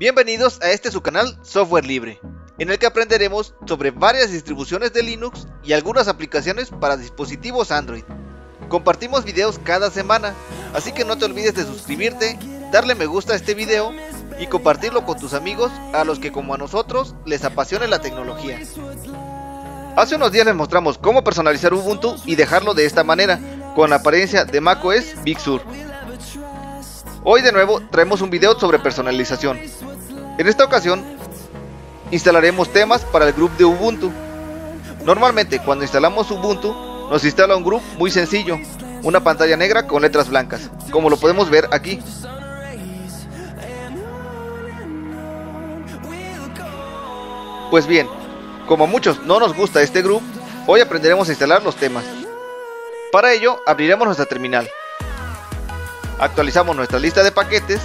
Bienvenidos a este su canal Software Libre, en el que aprenderemos sobre varias distribuciones de Linux y algunas aplicaciones para dispositivos Android. Compartimos videos cada semana, así que no te olvides de suscribirte, darle me gusta a este video y compartirlo con tus amigos a los que como a nosotros les apasione la tecnología. Hace unos días les mostramos cómo personalizar Ubuntu y dejarlo de esta manera, con la apariencia de macOS Big Sur. Hoy de nuevo traemos un video sobre personalización. En esta ocasión instalaremos temas para el grupo de Ubuntu. Normalmente cuando instalamos Ubuntu nos instala un grupo muy sencillo, una pantalla negra con letras blancas, como lo podemos ver aquí. Pues bien, como a muchos no nos gusta este grupo, hoy aprenderemos a instalar los temas. Para ello abriremos nuestra terminal actualizamos nuestra lista de paquetes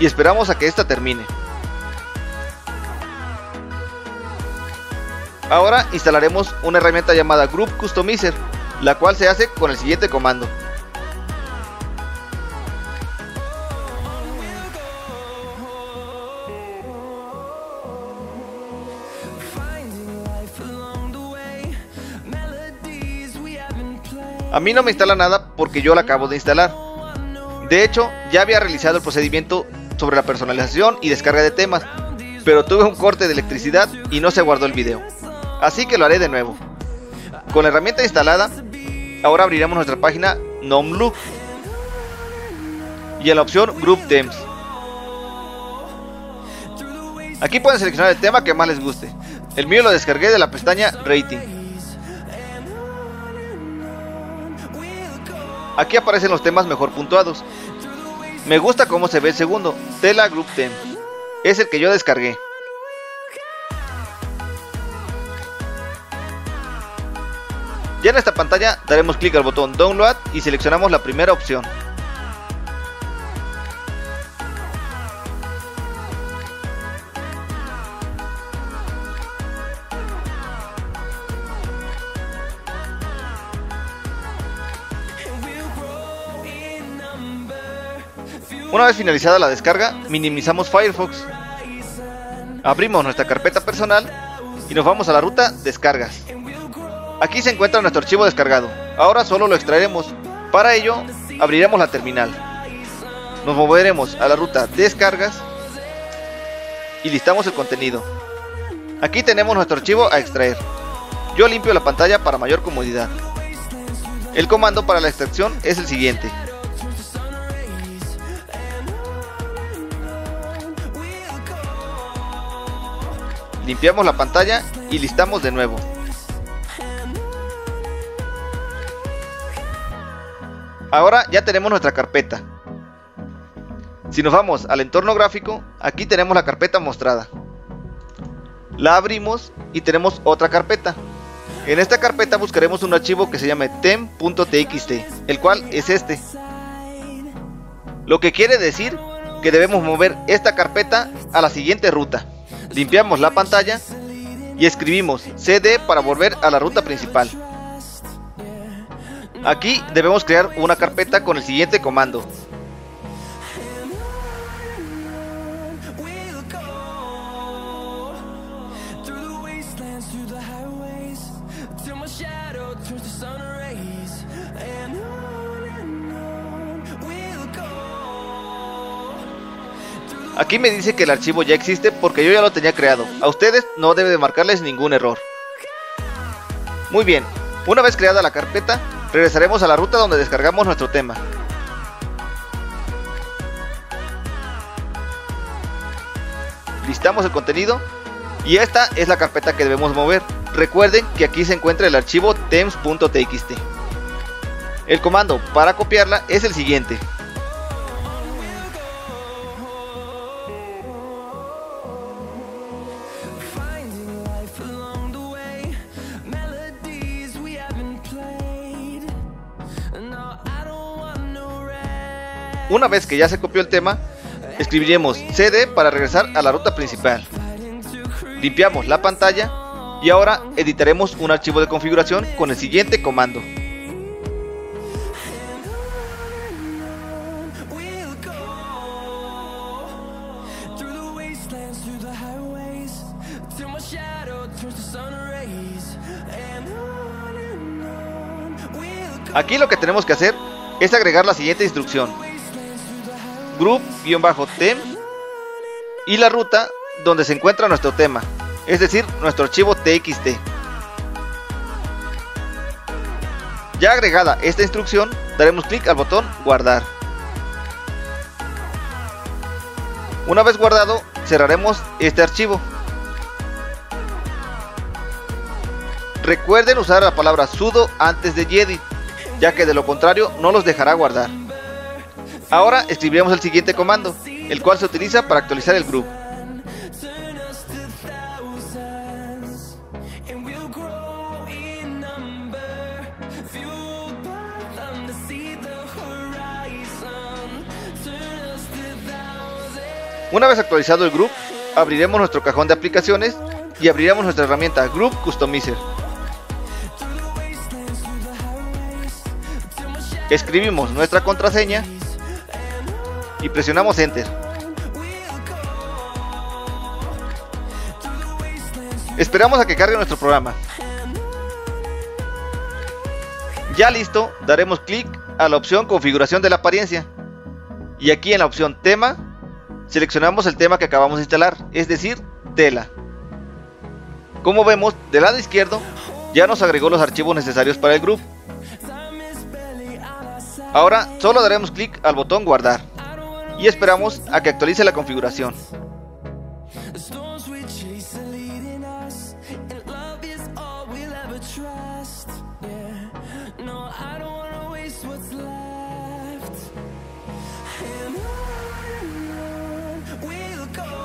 y esperamos a que esta termine. Ahora instalaremos una herramienta llamada Group Customizer, la cual se hace con el siguiente comando. A mí no me instala nada porque yo la acabo de instalar. De hecho, ya había realizado el procedimiento sobre la personalización y descarga de temas, pero tuve un corte de electricidad y no se guardó el video. Así que lo haré de nuevo. Con la herramienta instalada, ahora abriremos nuestra página NomLook y en la opción Group Themes. Aquí pueden seleccionar el tema que más les guste. El mío lo descargué de la pestaña Rating. Aquí aparecen los temas mejor puntuados. Me gusta cómo se ve el segundo, Tela Group Theme. Es el que yo descargué. Ya en esta pantalla daremos clic al botón Download y seleccionamos la primera opción. Una vez finalizada la descarga, minimizamos Firefox. Abrimos nuestra carpeta personal y nos vamos a la ruta Descargas. Aquí se encuentra nuestro archivo descargado. Ahora solo lo extraeremos. Para ello, abriremos la terminal. Nos moveremos a la ruta Descargas y listamos el contenido. Aquí tenemos nuestro archivo a extraer. Yo limpio la pantalla para mayor comodidad. El comando para la extracción es el siguiente. Limpiamos la pantalla y listamos de nuevo. Ahora ya tenemos nuestra carpeta. Si nos vamos al entorno gráfico, aquí tenemos la carpeta mostrada. La abrimos y tenemos otra carpeta. En esta carpeta buscaremos un archivo que se llame tem.txt, el cual es este. Lo que quiere decir que debemos mover esta carpeta a la siguiente ruta limpiamos la pantalla y escribimos cd para volver a la ruta principal. Aquí debemos crear una carpeta con el siguiente comando. Aquí me dice que el archivo ya existe porque yo ya lo tenía creado. A ustedes no debe de marcarles ningún error. Muy bien, una vez creada la carpeta, regresaremos a la ruta donde descargamos nuestro tema. Listamos el contenido y esta es la carpeta que debemos mover. Recuerden que aquí se encuentra el archivo tems.txt. El comando para copiarla es el siguiente. Una vez que ya se copió el tema, escribiremos CD para regresar a la ruta principal. Limpiamos la pantalla y ahora editaremos un archivo de configuración con el siguiente comando. Aquí lo que tenemos que hacer es agregar la siguiente instrucción. Group-tem y la ruta donde se encuentra nuestro tema, es decir, nuestro archivo txt. Ya agregada esta instrucción, daremos clic al botón guardar. Una vez guardado, cerraremos este archivo. Recuerden usar la palabra sudo antes de Yedit, ya que de lo contrario no los dejará guardar. Ahora escribiremos el siguiente comando, el cual se utiliza para actualizar el grupo. Una vez actualizado el group, abriremos nuestro cajón de aplicaciones y abriremos nuestra herramienta Group Customizer. Escribimos nuestra contraseña y presionamos Enter. Esperamos a que cargue nuestro programa. Ya listo, daremos clic a la opción Configuración de la apariencia. Y aquí en la opción Tema, seleccionamos el tema que acabamos de instalar, es decir, tela. Como vemos, del lado izquierdo ya nos agregó los archivos necesarios para el grupo. Ahora solo daremos clic al botón guardar y esperamos a que actualice la configuración.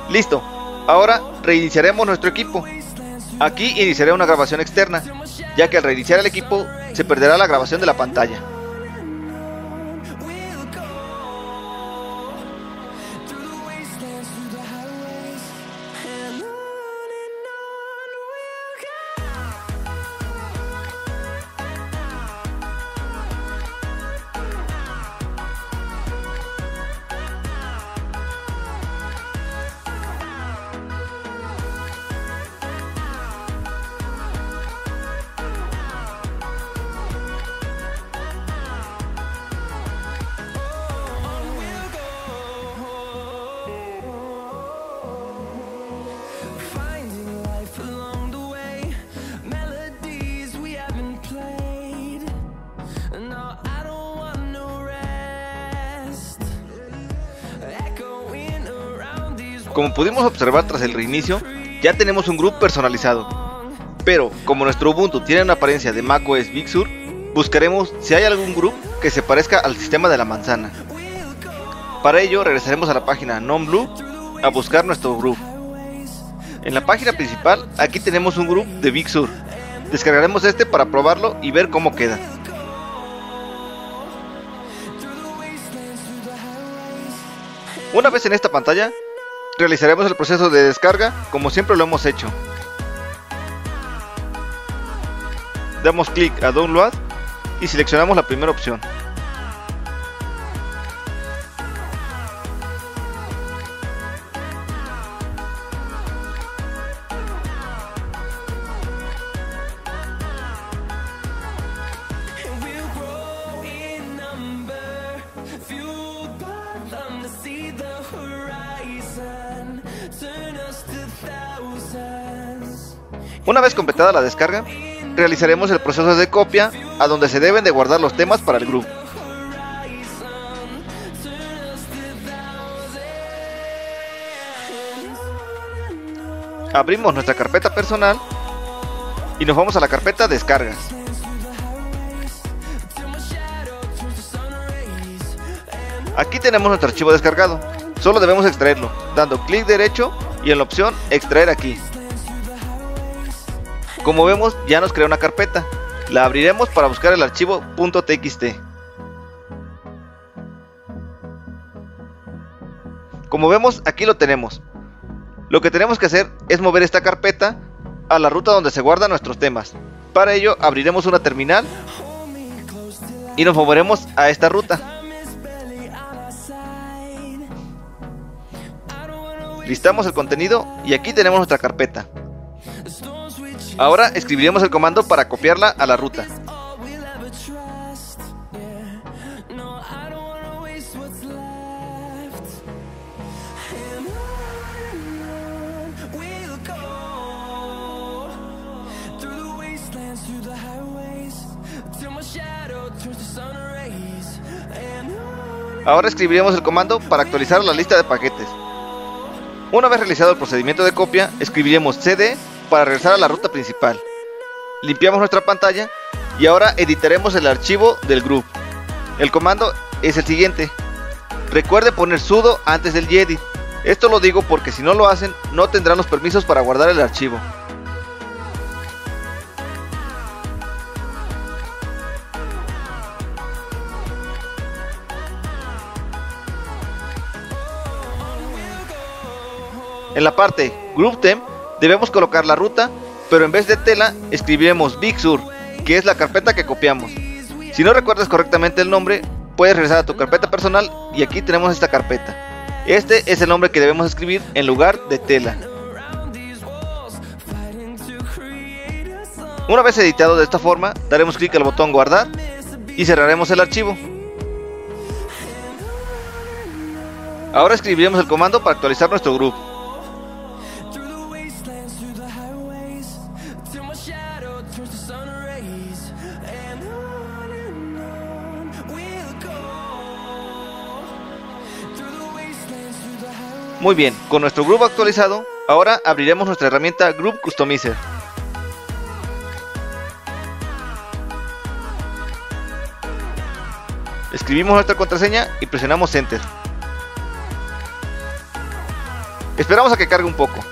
Listo, ahora reiniciaremos nuestro equipo. Aquí iniciaré una grabación externa, ya que al reiniciar el equipo se perderá la grabación de la pantalla. Como pudimos observar tras el reinicio, ya tenemos un grupo personalizado. Pero, como nuestro Ubuntu tiene una apariencia de macOS Big Sur, buscaremos si hay algún grupo que se parezca al sistema de la manzana. Para ello regresaremos a la página NonBlue a buscar nuestro grupo. En la página principal, aquí tenemos un grupo de Big Sur. Descargaremos este para probarlo y ver cómo queda. Una vez en esta pantalla, realizaremos el proceso de descarga como siempre lo hemos hecho. Damos clic a Download y seleccionamos la primera opción. Una vez completada la descarga, realizaremos el proceso de copia a donde se deben de guardar los temas para el grupo. Abrimos nuestra carpeta personal y nos vamos a la carpeta descargas. Aquí tenemos nuestro archivo descargado. Solo debemos extraerlo, dando clic derecho y en la opción extraer aquí. Como vemos, ya nos crea una carpeta. La abriremos para buscar el archivo .txt. Como vemos, aquí lo tenemos. Lo que tenemos que hacer es mover esta carpeta a la ruta donde se guardan nuestros temas. Para ello, abriremos una terminal y nos moveremos a esta ruta. Listamos el contenido y aquí tenemos nuestra carpeta. Ahora escribiremos el comando para copiarla a la ruta. Ahora escribiremos el comando para actualizar la lista de paquetes. Una vez realizado el procedimiento de copia, escribiremos cd para regresar a la ruta principal. Limpiamos nuestra pantalla y ahora editaremos el archivo del group. El comando es el siguiente. Recuerde poner sudo antes del gedit. Esto lo digo porque si no lo hacen, no tendrán los permisos para guardar el archivo. En la parte Group Them debemos colocar la ruta, pero en vez de tela escribiremos Big Sur, que es la carpeta que copiamos. Si no recuerdas correctamente el nombre, puedes regresar a tu carpeta personal y aquí tenemos esta carpeta. Este es el nombre que debemos escribir en lugar de tela. Una vez editado de esta forma, daremos clic al botón guardar y cerraremos el archivo. Ahora escribiremos el comando para actualizar nuestro grupo. Muy bien, con nuestro grupo actualizado, ahora abriremos nuestra herramienta Group Customizer. Escribimos nuestra contraseña y presionamos Enter. Esperamos a que cargue un poco.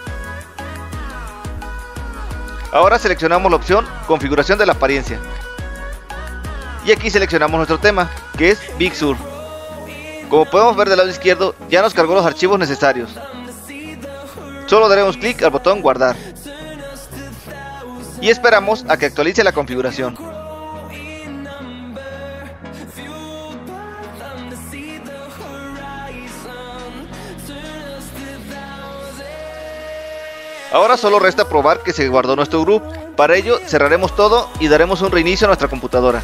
Ahora seleccionamos la opción Configuración de la apariencia. Y aquí seleccionamos nuestro tema, que es Big Sur. Como podemos ver del lado izquierdo, ya nos cargó los archivos necesarios. Solo daremos clic al botón guardar. Y esperamos a que actualice la configuración. Ahora solo resta probar que se guardó nuestro grupo. Para ello cerraremos todo y daremos un reinicio a nuestra computadora.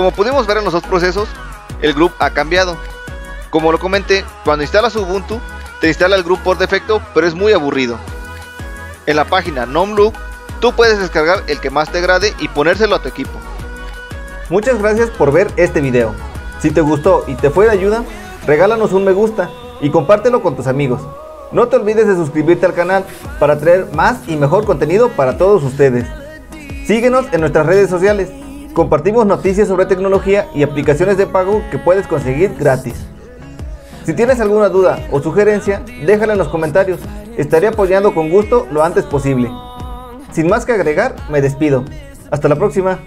Como pudimos ver en los dos procesos, el grupo ha cambiado. Como lo comenté, cuando instalas Ubuntu, te instala el grupo por defecto, pero es muy aburrido. En la página NomLook Tú puedes descargar el que más te agrade y ponérselo a tu equipo. Muchas gracias por ver este video. Si te gustó y te fue de ayuda, regálanos un me gusta y compártelo con tus amigos. No te olvides de suscribirte al canal para traer más y mejor contenido para todos ustedes. Síguenos en nuestras redes sociales. Compartimos noticias sobre tecnología y aplicaciones de pago que puedes conseguir gratis. Si tienes alguna duda o sugerencia, déjala en los comentarios. Estaré apoyando con gusto lo antes posible. Sin más que agregar, me despido. Hasta la próxima.